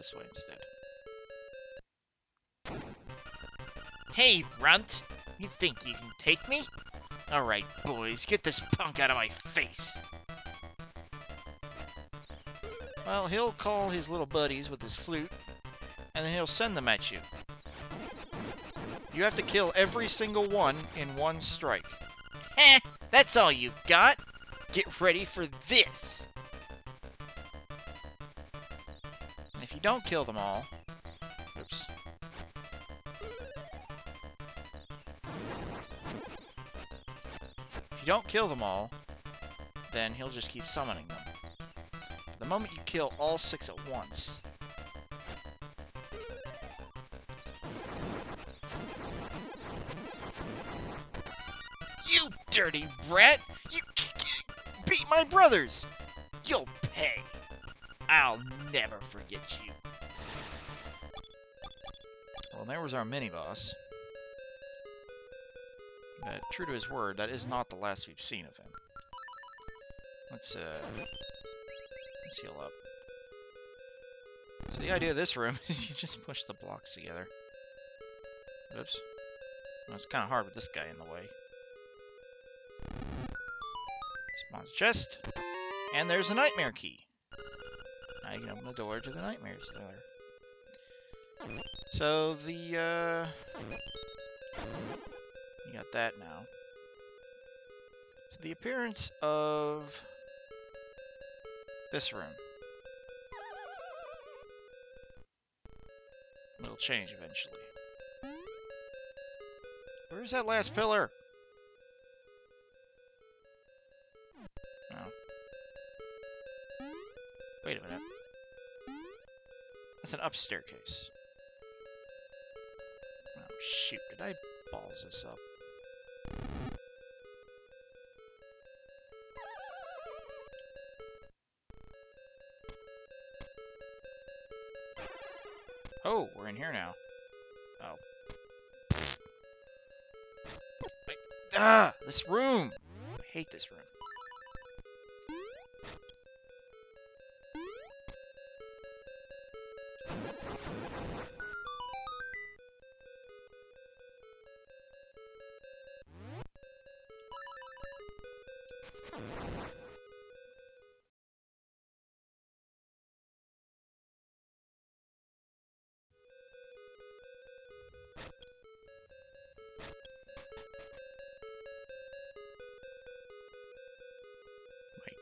this way instead. Hey, Runt! You think you can take me? Alright, boys, get this punk out of my face! Well, he'll call his little buddies with his flute, and then he'll send them at you. You have to kill every single one in one strike. Heh, that's all you've got! Get ready for this! You don't kill them all... Oops. If you don't kill them all, then he'll just keep summoning them. The moment you kill all six at once, You dirty brat! You beat my brothers! You'll pay! I'll never forget there was our mini-boss. But true to his word, that is not the last we've seen of him. Let's, uh... Let's heal up. So the idea of this room is you just push the blocks together. Oops. Well, it's kind of hard with this guy in the way. Spawns chest. And there's a nightmare key. Now you can open the door to the nightmare there. So the, uh... You got that now. So the appearance of this room. It'll change eventually. Where's that last pillar? Oh. Wait a minute. That's an up staircase. Shoot, did I balls this up? Oh, we're in here now. Oh. Ah! This room! I hate this room.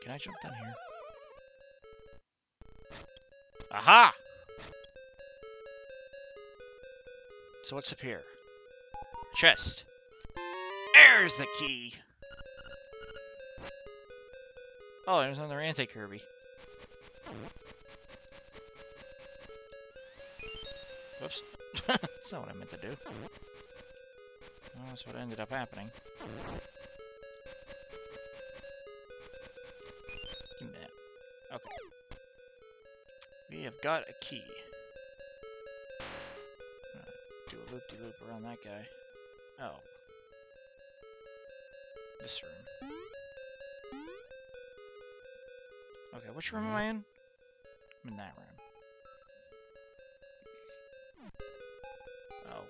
Can I jump down here? Aha! So what's up here? Chest. There's the key! Oh, there's another anti-Kirby. Whoops. That's not what I meant to do. Well, that's what ended up happening. Okay. We have got a key. Do a loop-de-loop -loop around that guy. Oh. This room. Okay, which room am I in? I'm in that room. Oh.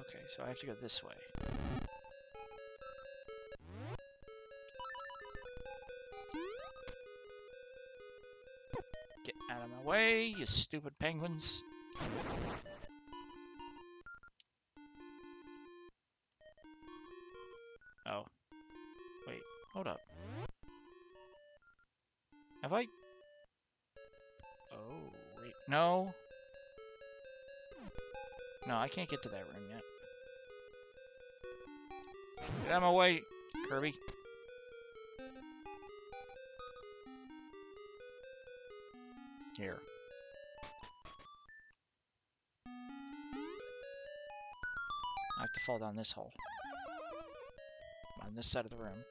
Okay, so I have to go this way. Get out of my way, you stupid penguins. Oh. Wait, hold up. Have I? Oh, wait. No. No, I can't get to that room yet. Get out of my way, Kirby. Here. I have to fall down this hole. On this side of the room.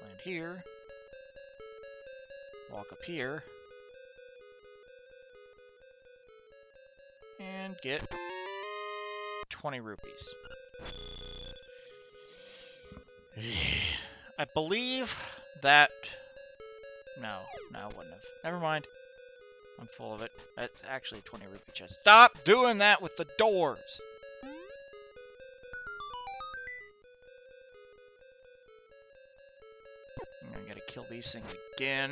Land here. Walk up here. And get 20 rupees. I believe that... No, no, I wouldn't have. Never mind. I'm full of it. That's actually 20 rupee chest. Stop doing that with the doors! I gotta kill these things again.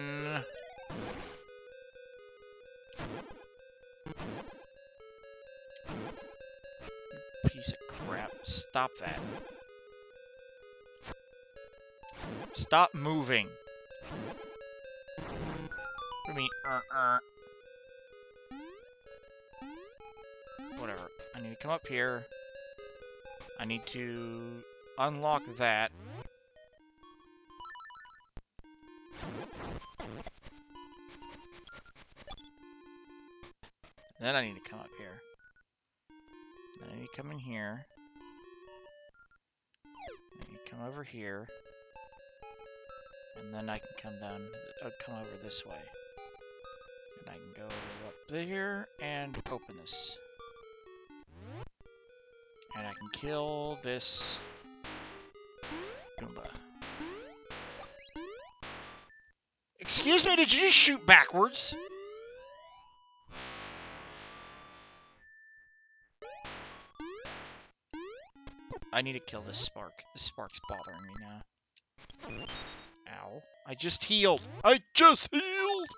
Piece of crap. Stop that. Stop moving. What do you mean, uh, uh? Come up here. I need to unlock that. Then I need to come up here. Then I need to come in here. I need to come over here. And then I can come down, uh, come over this way. And I can go up there and open this. Can kill this Goomba. Excuse me, did you just shoot backwards? I need to kill this spark. This spark's bothering me now. Ow. I just healed. I just healed!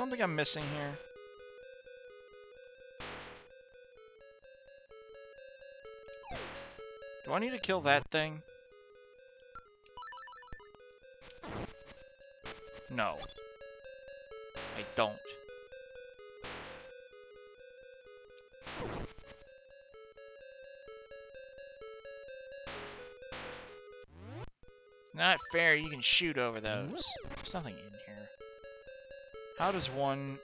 Something I'm missing here? Do I need to kill that thing? No. I don't. It's not fair, you can shoot over those. There's nothing in here. How does one...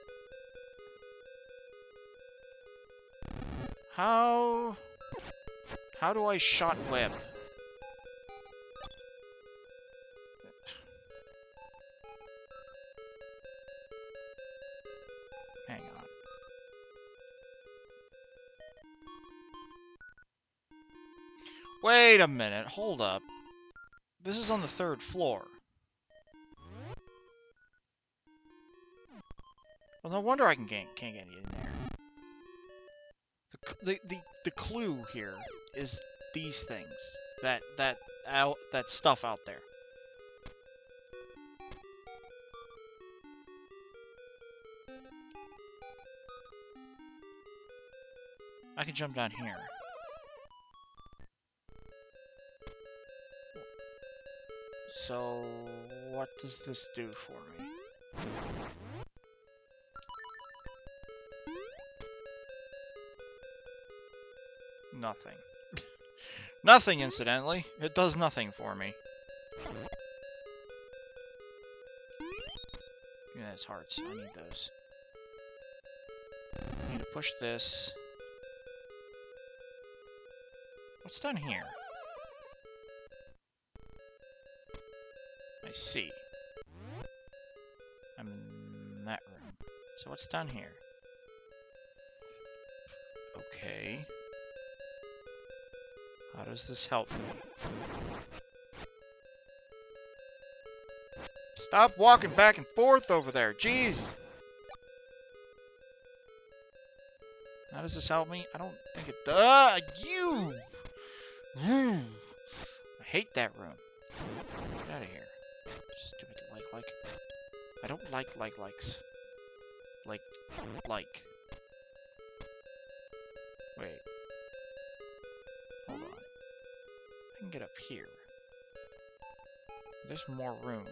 How... How do I shot web? Hang on. Wait a minute, hold up. This is on the third floor. Well, no wonder I can get, can't get in there. The, the, the, the clue here is these things. That, that, out, that stuff out there. I can jump down here. So, what does this do for me? Nothing. nothing, incidentally. It does nothing for me. Yeah, it's hearts. I need those. I need to push this. What's done here? I see. I'm in that room. So what's done here? Okay. How does this help me? Stop walking back and forth over there, jeez! How does this help me? I don't think it does. Ah, you! Hmm. I hate that room. Get out of here. Stupid like-like. I don't like like-likes. Like, like. Wait. I can get up here. There's more room.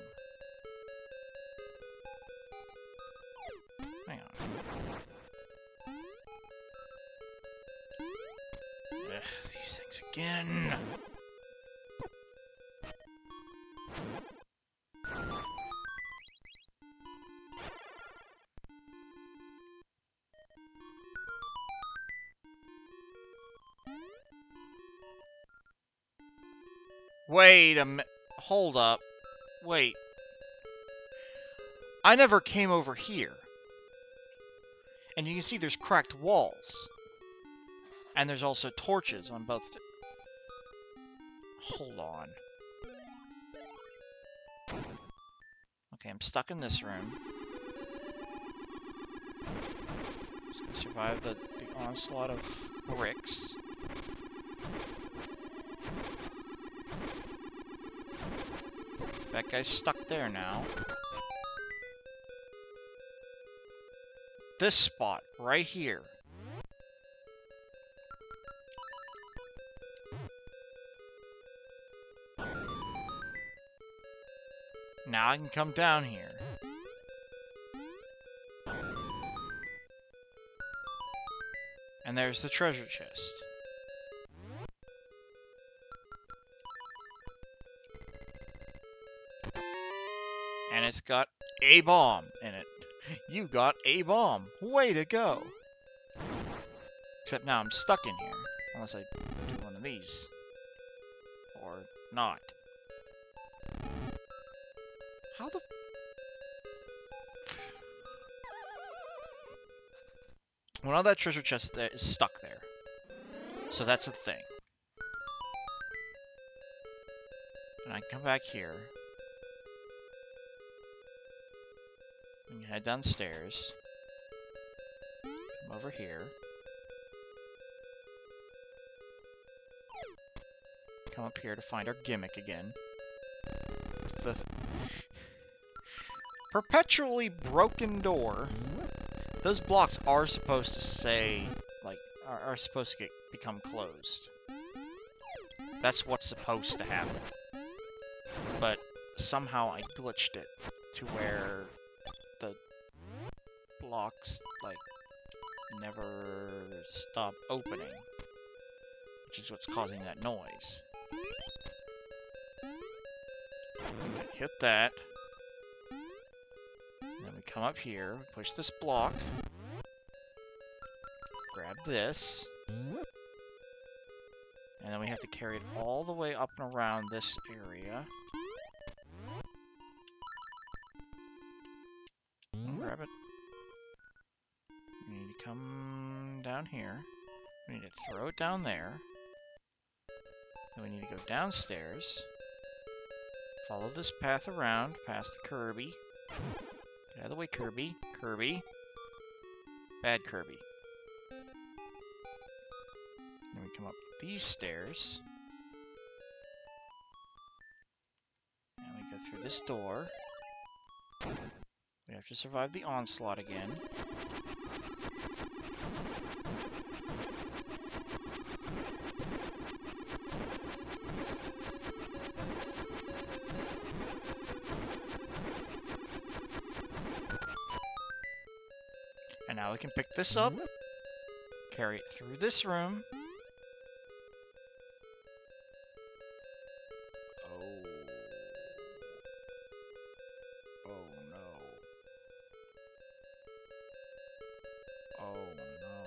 Hang on. Ugh, these things again. Wait a minute. Hold up. Wait. I never came over here. And you can see there's cracked walls. And there's also torches on both. Hold on. Okay, I'm stuck in this room. Just gonna survive the, the onslaught of bricks. Guy's stuck there now. This spot, right here. Now I can come down here. And there's the treasure chest. Got a bomb in it. You got a bomb. Way to go. Except now I'm stuck in here. Unless I do one of these. Or not. How the... Well, now that treasure chest there is stuck there. So that's a thing. And I come back here. Head downstairs. Come over here. Come up here to find our gimmick again. The perpetually broken door. Those blocks are supposed to say, like, are, are supposed to get become closed. That's what's supposed to happen. But somehow I glitched it to where like, never stop opening. Which is what's causing that noise. Hit that. Then we come up here, push this block. Grab this. And then we have to carry it all the way up and around this area. Come down here. We need to throw it down there. Then we need to go downstairs. Follow this path around, past the Kirby. Get out of the way, Kirby. Kirby. Bad Kirby. Then we come up these stairs. And we go through this door. We have to survive the onslaught again. Can pick this up, carry it through this room. Oh. Oh no. Oh no.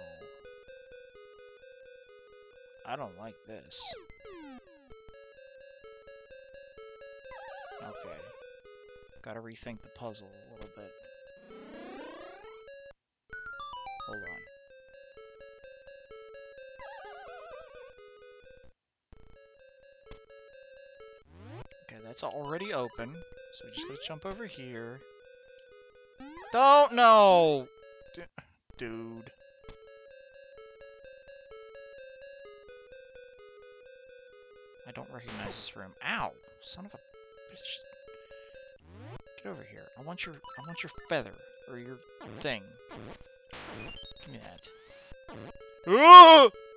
I don't like this. Okay. Gotta rethink the puzzle a little bit. That's already open. So we just gotta jump over here. Don't know! Dude. I don't recognize this room. Ow! Son of a bitch. Get over here. I want your I want your feather. Or your thing. Give me that.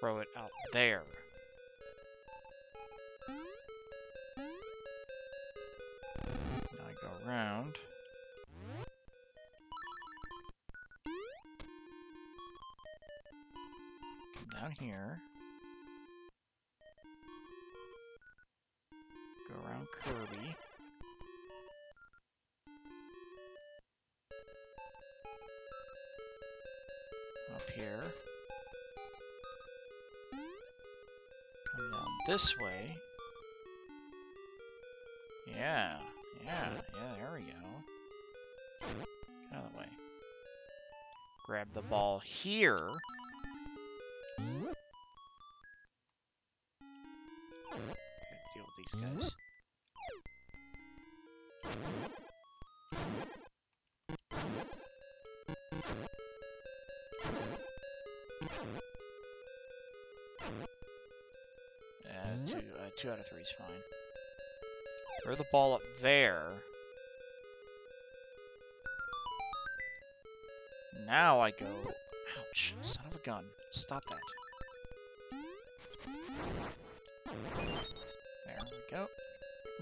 throw it out there. Now I go around. Come down here. Go around Kirby. This way. Yeah, yeah, yeah, there we go. Get out of the way. Grab the ball here. Deal with these guys. Two out of three is fine. Throw the ball up there. Now I go... Ouch, son of a gun. Stop that. There we go.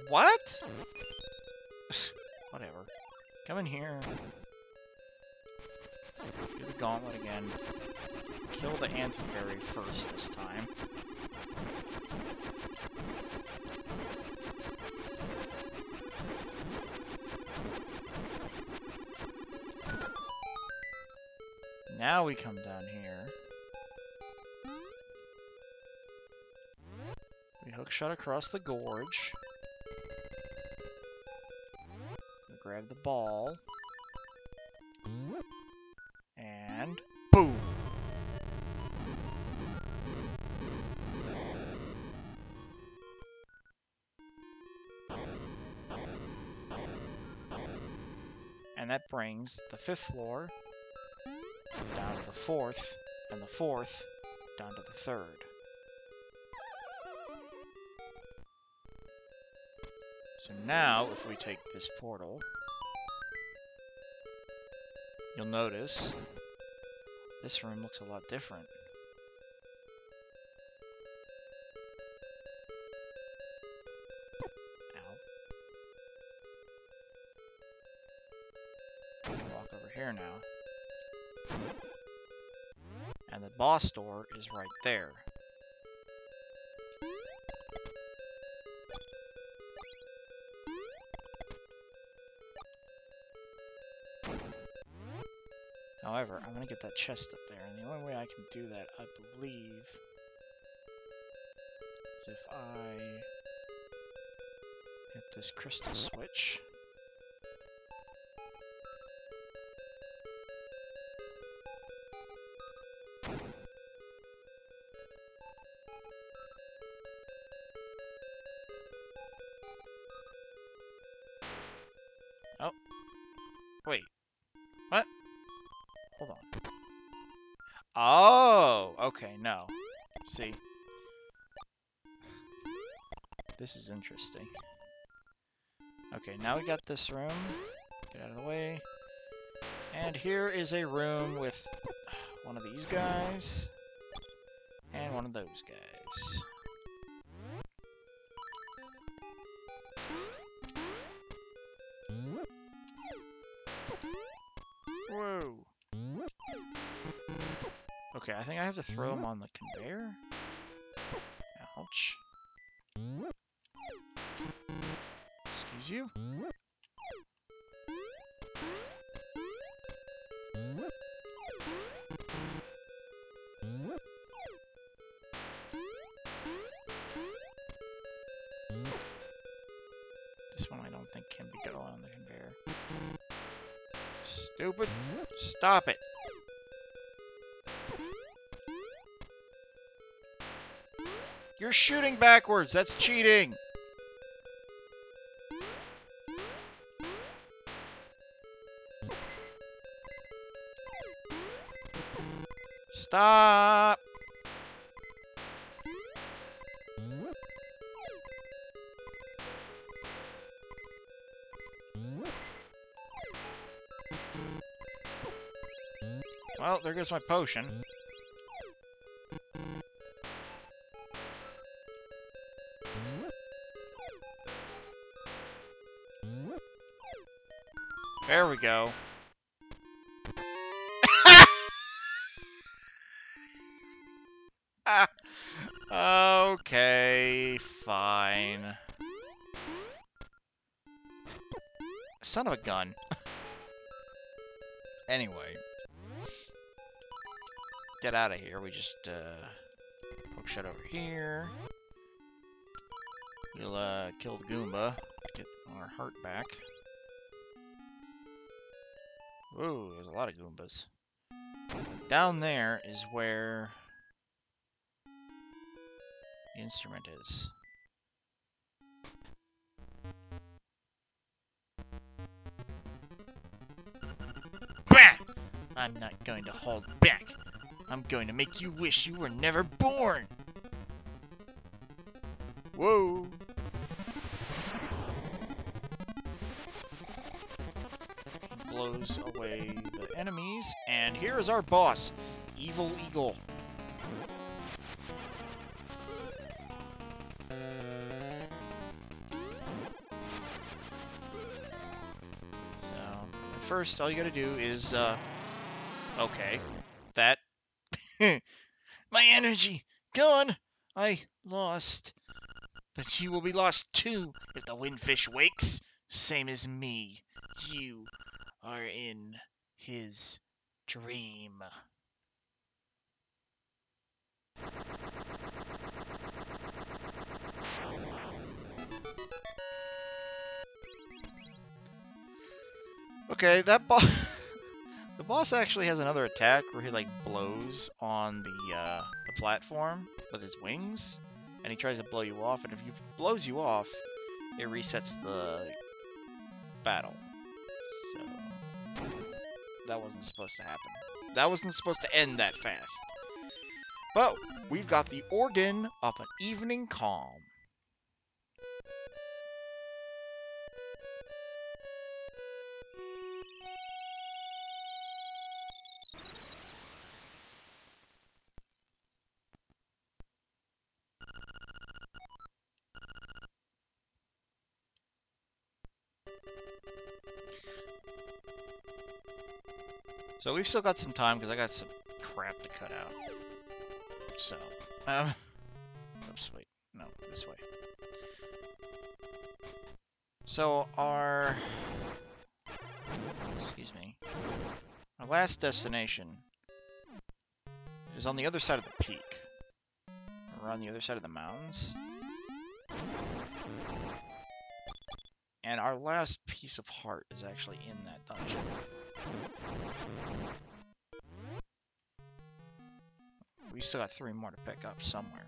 What? Whatever. Come in here. Do the gauntlet again. Kill the Anti-Fairy first this time. Now we come down here. We hook shot across the gorge. We grab the ball. And that brings the fifth floor down to the fourth, and the fourth down to the third. So now, if we take this portal, you'll notice this room looks a lot different. Door is right there. However, I'm gonna get that chest up there, and the only way I can do that, I believe, is if I hit this crystal switch. Is interesting. Okay, now we got this room. Get out of the way. And here is a room with one of these guys. And one of those guys. Whoa. Okay, I think I have to throw them on the conveyor. Ouch. You? This one I don't think can be go on the conveyor. Stupid. Stop it. You're shooting backwards. That's cheating. Stop. Well, there goes my potion. There we go. Son of a gun. anyway. Get out of here. We just, uh... Hook shot over here. We'll, uh, kill the Goomba. Get our heart back. Whoa, there's a lot of Goombas. Down there is where the instrument is. I'm not going to hold back. I'm going to make you wish you were never born. Whoa. Blows away the enemies, and here is our boss, Evil Eagle. first, all you gotta do is, uh, okay, that. My energy! Gone! I lost. But you will be lost too if the windfish wakes. Same as me. You are in his dream. Okay, that boss... the boss actually has another attack where he, like, blows on the, uh, the platform with his wings. And he tries to blow you off, and if he blows you off, it resets the battle. So... That wasn't supposed to happen. That wasn't supposed to end that fast. But, we've got the organ of an evening calm. So we've still got some time because I got some crap to cut out. So, um, oops, wait, no, this way. So our, excuse me, our last destination is on the other side of the peak. We're on the other side of the mountains. And our last piece of heart is actually in that dungeon. We still got three more to pick up somewhere.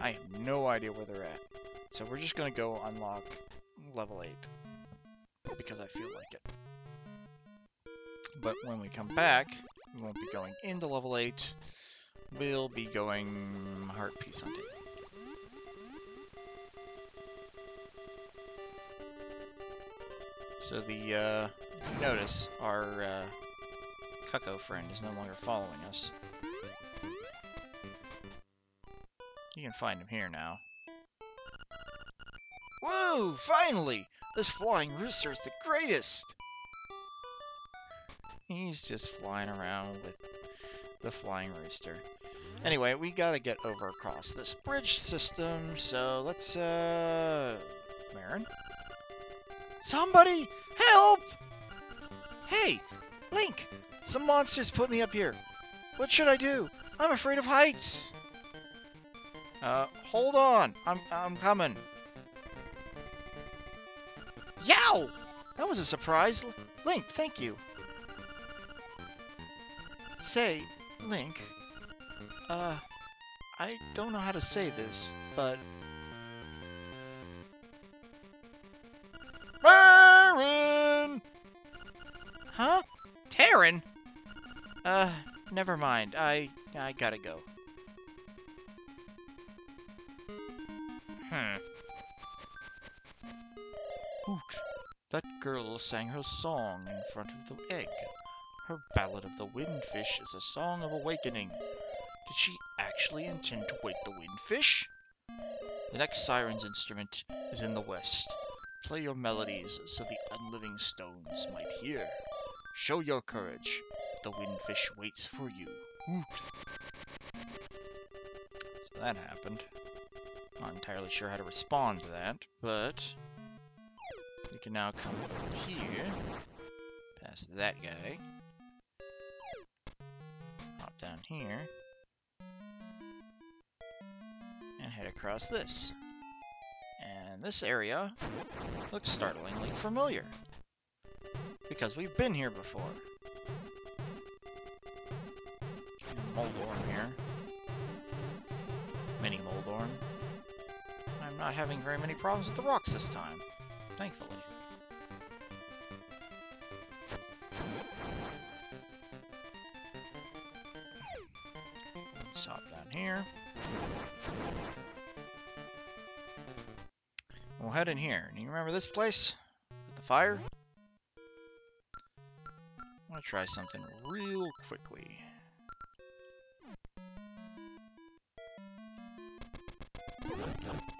I have no idea where they're at. So we're just going to go unlock level 8. Because I feel like it. But when we come back, we won't be going into level 8. We'll be going heart piece hunting. So the, uh, notice our, uh, Cucco friend is no longer following us. You can find him here now. Whoa! Finally! This flying rooster is the greatest! He's just flying around with the flying rooster. Anyway, we gotta get over across this bridge system, so let's, uh... Marin? Somebody! Help! Hey! Link! Some monsters put me up here. What should I do? I'm afraid of heights! Uh, hold on! I'm, I'm coming. Yow! That was a surprise. Link, thank you. Say, Link, uh, I don't know how to say this, but Uh, never mind. I I gotta go. Hmm. That girl sang her song in front of the egg. Her Ballad of the Windfish is a song of awakening. Did she actually intend to wake the windfish? The next siren's instrument is in the west. Play your melodies so the unliving stones might hear. Show your courage. The windfish waits for you. So that happened. Not entirely sure how to respond to that, but we can now come over here, past that guy, hop down here, and head across this. And this area looks startlingly familiar, because we've been here before. Moldorm here. Mini Moldorm. I'm not having very many problems with the rocks this time, thankfully. Let's down here. We'll head in here. Do you remember this place? The fire? I want to try something real quickly.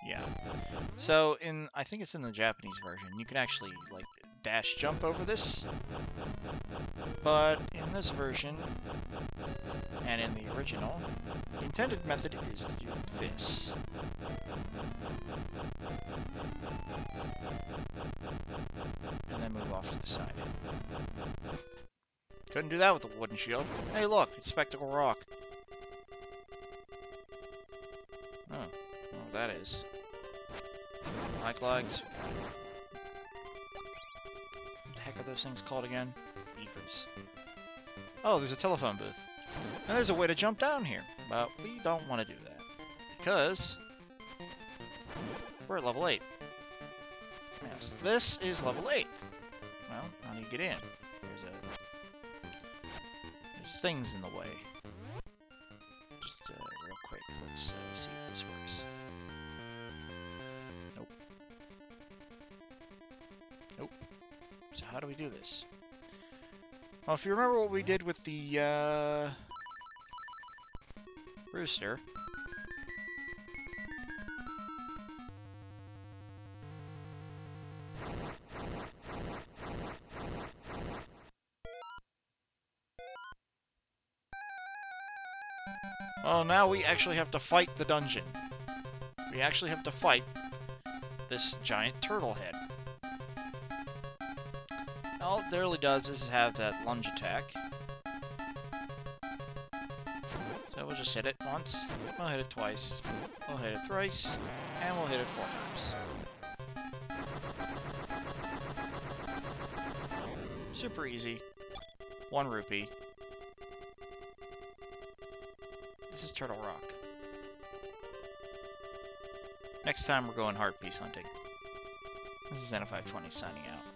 Yeah. So in I think it's in the Japanese version, you can actually like dash jump over this. But in this version and in the original, the intended method is to do this. And then move off to the side. Couldn't do that with a wooden shield. Hey look, it's Spectacle Rock. Oh, well that is. Like legs. What the heck are those things called again? Beavers. Oh, there's a telephone booth. And there's a way to jump down here, but we don't want to do that. Because we're at level 8. Yes, this is level 8. Well, how do you get in? There's a... There's things in the way. Just uh, real quick, let's uh, see if this works. Nope. Nope. So how do we do this? Well, if you remember what we did with the, uh... Rooster, now we actually have to fight the dungeon. We actually have to fight this giant turtle head. All it really does is have that lunge attack. So we'll just hit it once, we'll hit it twice, we'll hit it thrice, and we'll hit it four times. Super easy. One rupee. This is Turtle Rock. Next time we're going Heart Piece hunting. This is N520 signing out.